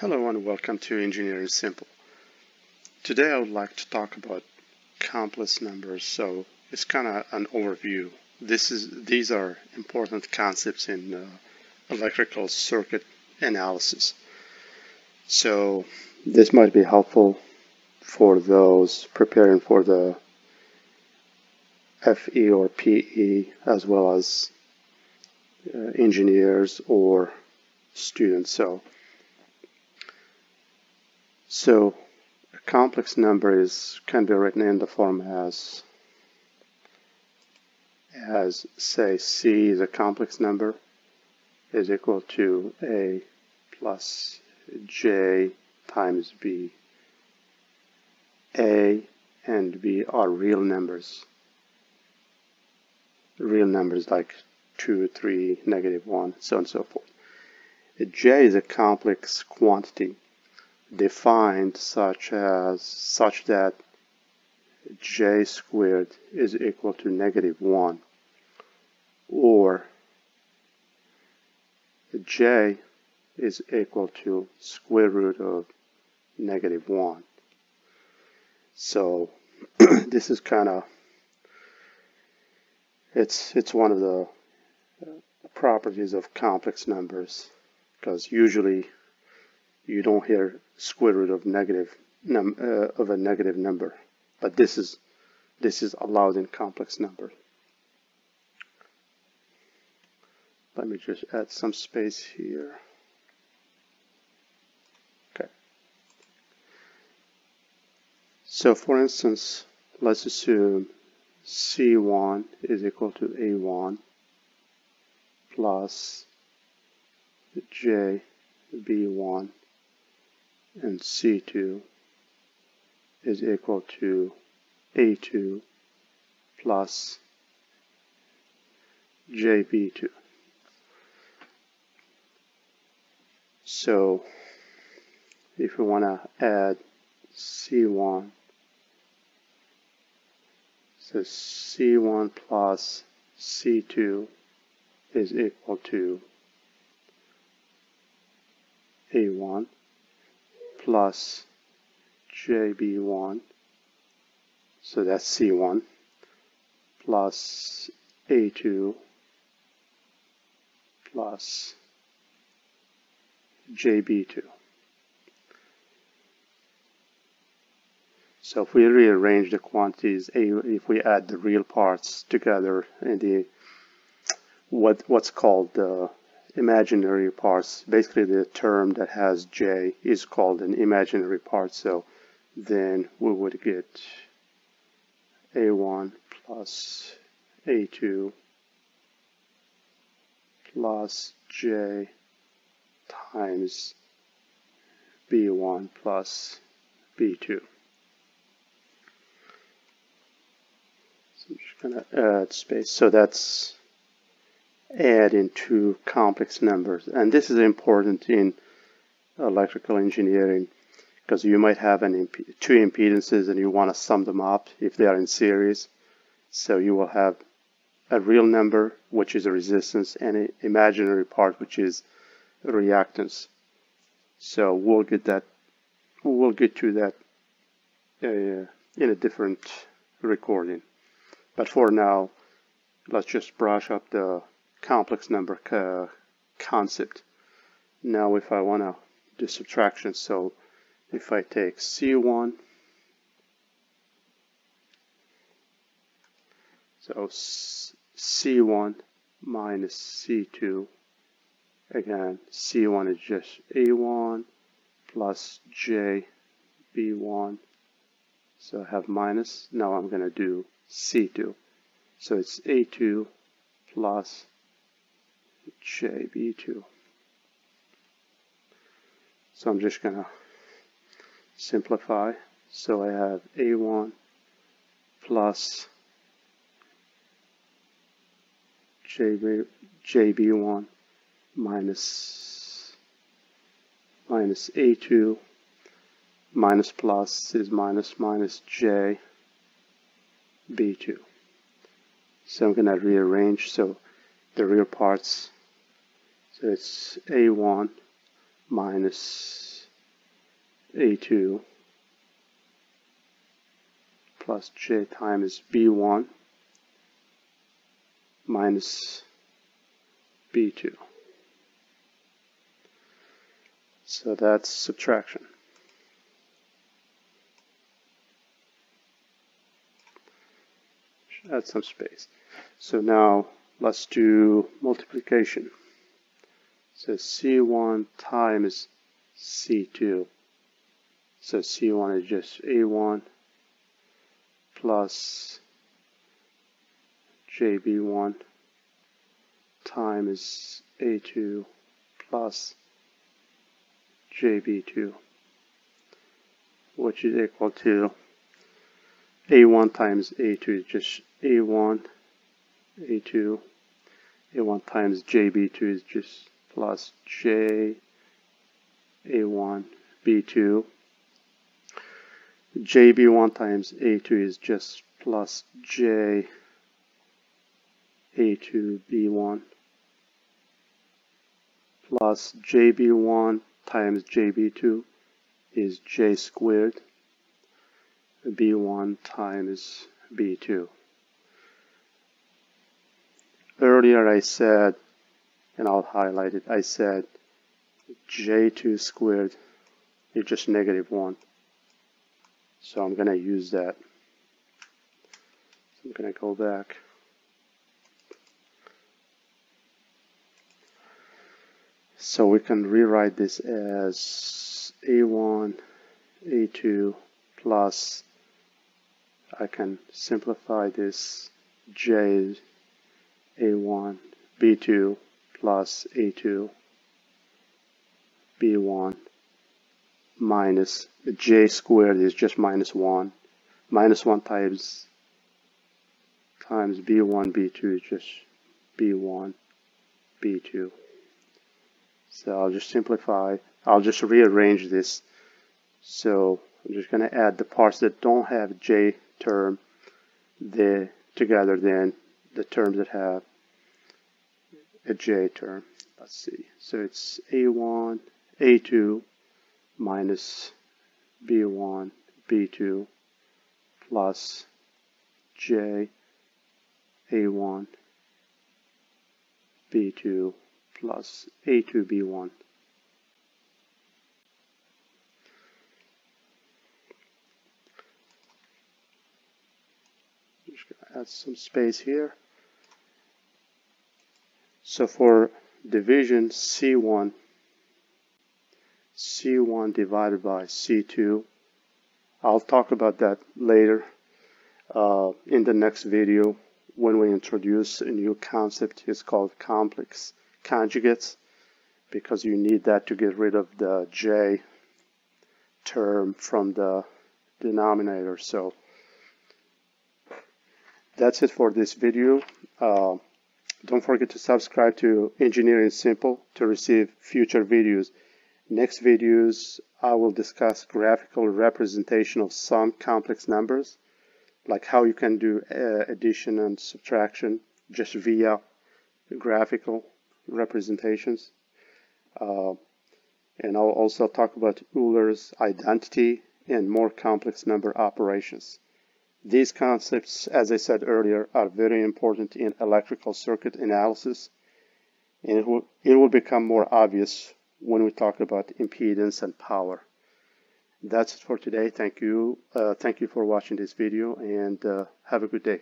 Hello and welcome to Engineering Simple. Today I would like to talk about complex numbers. So it's kind of an overview. This is these are important concepts in uh, electrical circuit analysis. So this might be helpful for those preparing for the FE or PE as well as uh, engineers or students. So so a complex number is can be written in the form as as say C is a complex number is equal to A plus J times B. A and B are real numbers. Real numbers like 2, 3, negative 1, so on and so forth. J is a complex quantity defined such as such that j squared is equal to negative 1 or j is equal to square root of negative 1 so this is kind of it's it's one of the properties of complex numbers because usually you don't hear square root of negative num uh, of a negative number. But this is this is allowed in complex number. Let me just add some space here. Okay. So for instance let's assume C1 is equal to A1 plus JB1 and C2 is equal to A2 plus JB2. So if we want to add C1, so C1 plus C2 is equal to A1 plus JB1, so that's C1, plus A2 plus JB2. So if we rearrange the quantities, if we add the real parts together in the what what's called the imaginary parts. Basically, the term that has j is called an imaginary part. So then we would get a1 plus a2 plus j times b1 plus b2. So I'm just going to add space. So that's add into complex numbers. And this is important in electrical engineering because you might have an imp two impedances and you want to sum them up if they are in series. So you will have a real number, which is a resistance, and an imaginary part, which is reactance. So we'll get that, we'll get to that uh, in a different recording. But for now, let's just brush up the complex number uh, concept. Now if I want to do subtraction, so if I take C1, so C1 minus C2, again C1 is just A1 plus JB1, so I have minus, now I'm going to do C2, so it's A2 plus JB2. So I'm just going to simplify. So I have A1 plus JB, JB1 minus, minus A2 minus plus is minus minus J B2. So I'm going to rearrange. So the real parts. So it's A1 minus A2 plus j times B1 minus B2. So that's subtraction. Add some space. So now let's do multiplication. So C1 times C2. So C1 is just A1 plus JB1 times A2 plus JB2 which is equal to A1 times A2 is just A1 A2 A1 times JB2 is just plus J A1 B2 JB1 times A2 is just plus J A2 B1 plus JB1 times JB2 is J squared. B1 times B2. Earlier I said, and I'll highlight it, I said J2 squared is just negative 1. So I'm going to use that. So I'm going to go back. So we can rewrite this as A1, A2 plus, I can simplify this J A1, B2 plus A2, B1 minus J squared is just minus 1. Minus 1 times times B1, B2 is just B1, B2. So I'll just simplify. I'll just rearrange this. So I'm just going to add the parts that don't have J term the, together then the terms that have a J term. Let's see. So it's A1, A2 minus B1, B2 plus J A1, B2 plus A2B1. Just gonna add some space here. So for division C1, C1 divided by C2, I'll talk about that later uh, in the next video when we introduce a new concept. It's called complex conjugates because you need that to get rid of the j term from the denominator. So that's it for this video. Uh, don't forget to subscribe to Engineering Simple to receive future videos. Next videos, I will discuss graphical representation of some complex numbers, like how you can do uh, addition and subtraction just via graphical representations. Uh, and I'll also talk about Euler's identity and more complex number operations. These concepts, as I said earlier, are very important in electrical circuit analysis, and it will, it will become more obvious when we talk about impedance and power. That's it for today. Thank you. Uh, thank you for watching this video, and uh, have a good day.